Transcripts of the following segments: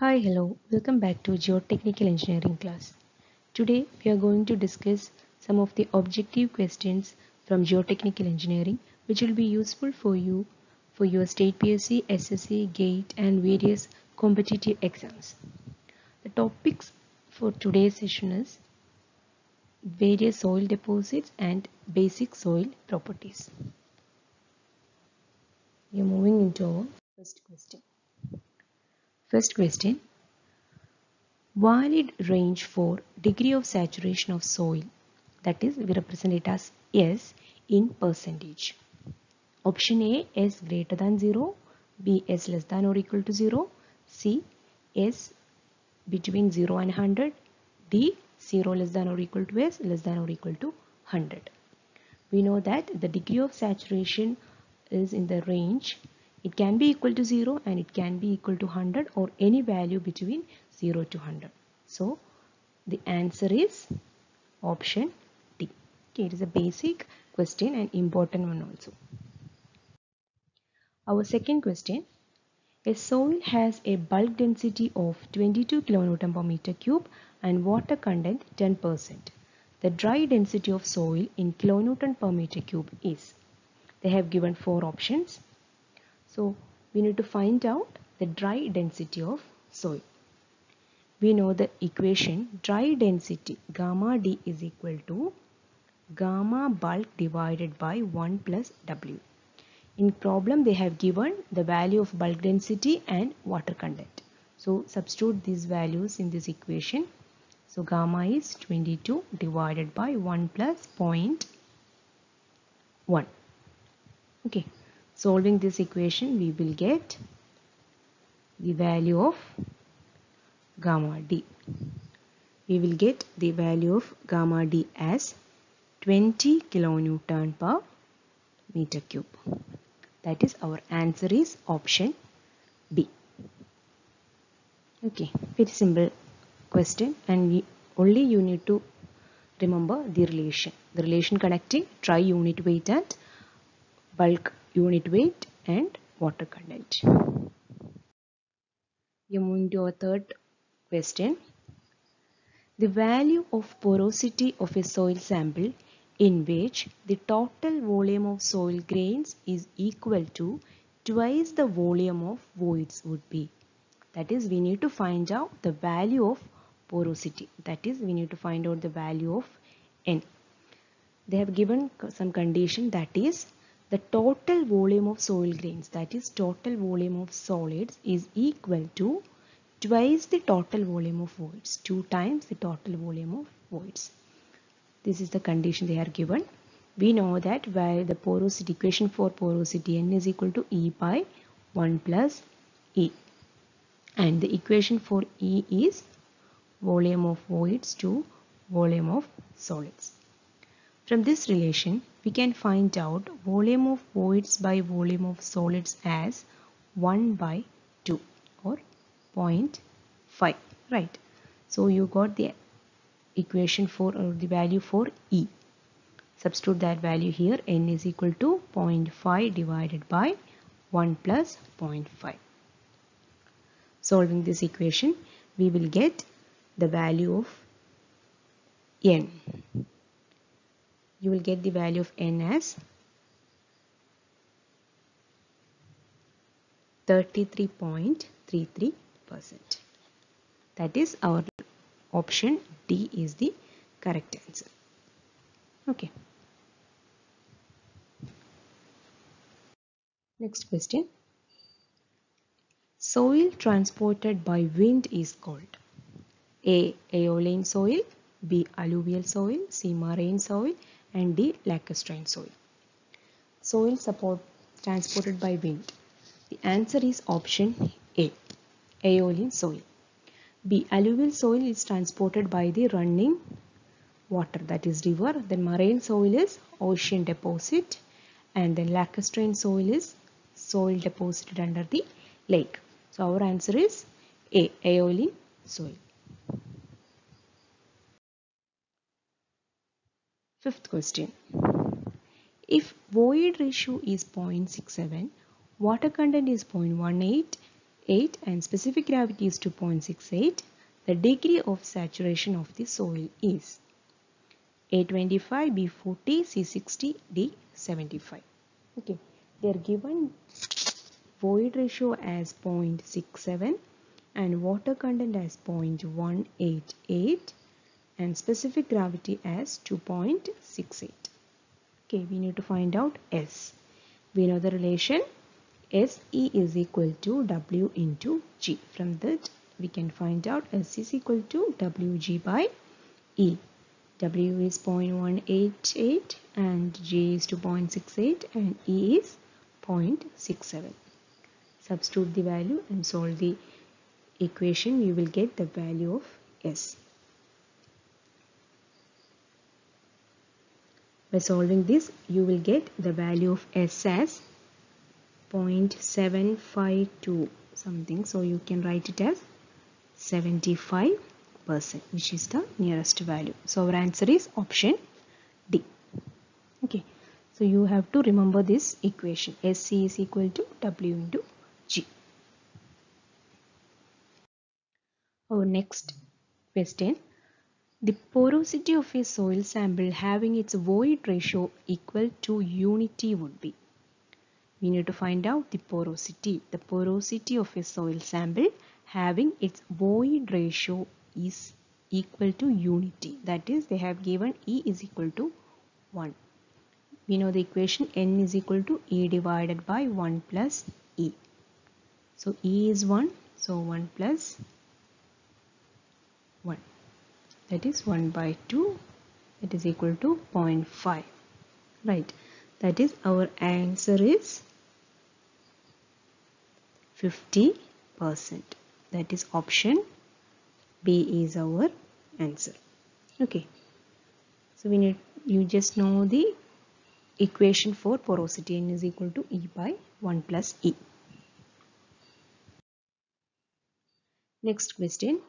Hi, hello, welcome back to Geotechnical Engineering class. Today we are going to discuss some of the objective questions from Geotechnical Engineering which will be useful for you for your state PSC, SSC, GATE and various competitive exams. The topics for today's session is various soil deposits and basic soil properties. We are moving into our first question. First question. Valid range for degree of saturation of soil. That is, we represent it as S in percentage. Option A S greater than 0, B S less than or equal to 0, C S between 0 and 100, D 0 less than or equal to S less than or equal to 100. We know that the degree of saturation is in the range it can be equal to 0 and it can be equal to 100 or any value between 0 to 100. So the answer is option D. Okay, it is a basic question and important one also. Our second question. A soil has a bulk density of 22 kilonewton per meter cube and water content 10%. The dry density of soil in kilonewton per meter cube is. They have given four options so we need to find out the dry density of soil. We know the equation dry density gamma d is equal to gamma bulk divided by 1 plus W. In problem they have given the value of bulk density and water content. So substitute these values in this equation. So gamma is 22 divided by 1 plus 0.1. Okay. Solving this equation we will get the value of gamma d. We will get the value of gamma d as 20 kilonewton per meter cube. That is our answer is option B. Okay, very simple question and only you need to remember the relation. The relation connecting dry unit weight and bulk unit weight and water content. Are moving to our third question. The value of porosity of a soil sample in which the total volume of soil grains is equal to twice the volume of voids would be. That is, we need to find out the value of porosity. That is, we need to find out the value of N. They have given some condition that is the total volume of soil grains that is total volume of solids is equal to twice the total volume of voids two times the total volume of voids. This is the condition they are given. We know that where the porosity equation for porosity n is equal to e by 1 plus e. And the equation for e is volume of voids to volume of solids from this relation we can find out volume of voids by volume of solids as 1 by 2 or 0.5 right? So you got the equation for or the value for E. Substitute that value here n is equal to 0.5 divided by 1 plus 0.5 solving this equation we will get the value of n you will get the value of n as 33.33 percent that is our option D is the correct answer okay next question soil transported by wind is called A. Aeolian soil B. Alluvial soil C. Marine soil and the Lacustrine soil. Soil support transported by wind. The answer is option A. Aeolian soil. B. Alluvial soil is transported by the running water that is river. Then marine soil is ocean deposit and then lacustrine soil is soil deposited under the lake. So our answer is A. Aeolian soil. Fifth question. If void ratio is 0.67, water content is 0.18, 8 and specific gravity is 2.68, the degree of saturation of the soil is A25, B40, C60, D75. Okay, they are given void ratio as 0.67 and water content as 0.188 and specific gravity as 2.68. Okay, we need to find out S. We know the relation SE is equal to W into G. From that we can find out S is equal to WG by E. W is 0.188 and G is 2.68 and E is 0.67. Substitute the value and solve the equation you will get the value of S. By solving this you will get the value of S as 0.752 something. So you can write it as 75 percent which is the nearest value. So our answer is option D. Okay. So you have to remember this equation. SE is equal to W into G. Our next question the porosity of a soil sample having its void ratio equal to unity would be we need to find out the porosity. The porosity of a soil sample having its void ratio is equal to unity. That is they have given E is equal to 1. We know the equation N is equal to E divided by 1 plus E. So E is 1. So 1 plus 1. That is 1 by 2. It is equal to 0.5. Right. That is our answer is 50 percent that is option B is our answer okay so we need you just know the equation for porosity n is equal to E by 1 plus E next question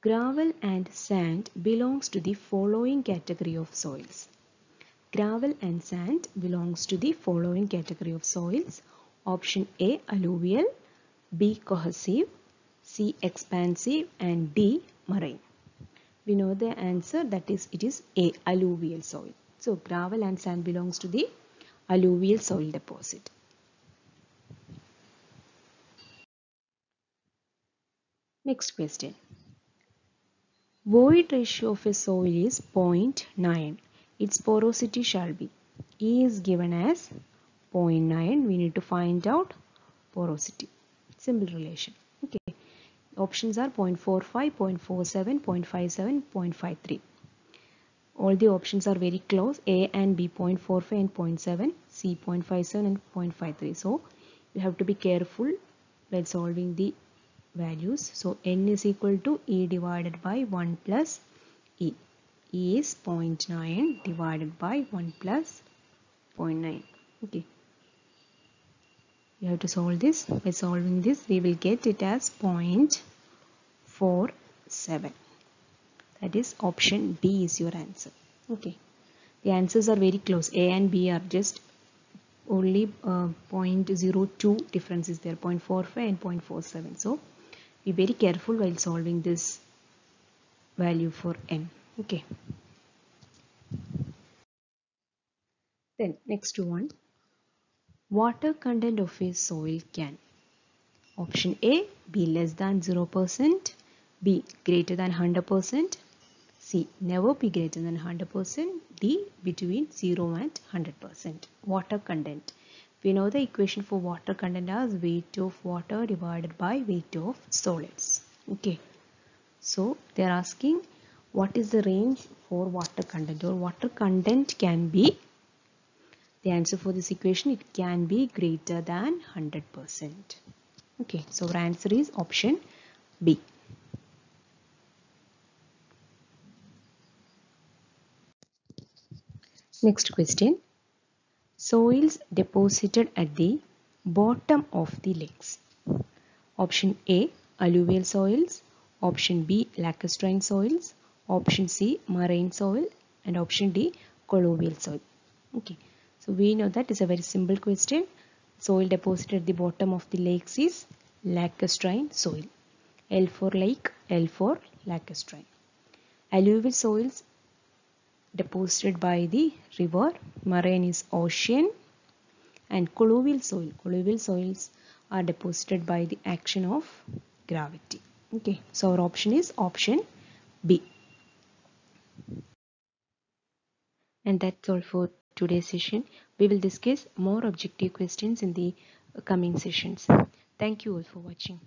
gravel and sand belongs to the following category of soils gravel and sand belongs to the following category of soils Option A alluvial, B cohesive, C expansive and D marine. We know the answer that is it is A alluvial soil. So gravel and sand belongs to the alluvial soil deposit. Next question. Void ratio of a soil is 0.9. Its porosity shall be E is given as 0.9 we need to find out porosity simple relation okay options are 0.45 0.47 0.57 0.53 all the options are very close a and b 0.45 and 0.7 c 0.57 and 0.53 so you have to be careful while solving the values. So n is equal to e divided by 1 plus e. E is 0.9 divided by 1 plus 0.9 okay. You have to solve this. By solving this we will get it as 0.47 that is option B is your answer. Okay. The answers are very close. A and B are just only uh, 0.02 difference is there. 0.45 and 0.47 so be very careful while solving this value for n okay. Then next one. Water content of a soil can. Option A be less than 0% B greater than 100% C never be greater than 100% D between 0 and 100% water content we know the equation for water content as weight of water divided by weight of solids okay so they are asking what is the range for water content or water content can be the answer for this equation it can be greater than 100%. Okay, so our answer is option B. Next question. Soils deposited at the bottom of the lakes. Option A alluvial soils, option B lacustrine soils, option C marine soil and option D colluvial soil. Okay. So we know that is a very simple question. Soil deposited at the bottom of the lakes is lacustrine soil. L for lake, L for lacustrine. Alluvial soils deposited by the river, marine is ocean and colluvial soil. Colluvial soils are deposited by the action of gravity. Okay, so our option is option B. And that's all for today's session. We will discuss more objective questions in the coming sessions. Thank you all for watching.